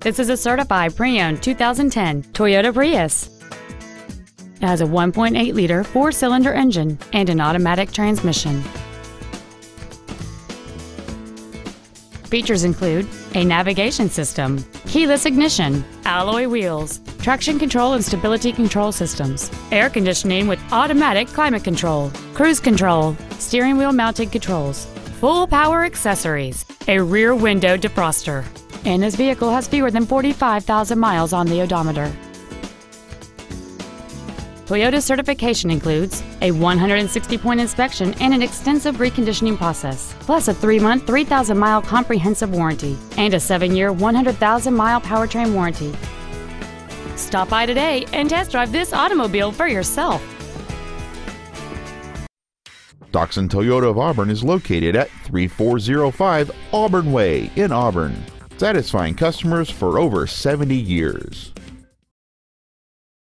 This is a certified pre-owned 2010 Toyota Prius. It has a 1.8-liter four-cylinder engine and an automatic transmission. Features include a navigation system, keyless ignition, alloy wheels, traction control and stability control systems, air conditioning with automatic climate control, cruise control, steering wheel mounted controls, full power accessories, a rear window defroster, and this vehicle has fewer than 45,000 miles on the odometer. Toyota's certification includes a 160-point inspection and an extensive reconditioning process, plus a 3-month, 3,000-mile comprehensive warranty and a 7-year, 100,000-mile powertrain warranty. Stop by today and test drive this automobile for yourself. Doxon Toyota of Auburn is located at 3405 Auburn Way in Auburn, satisfying customers for over 70 years.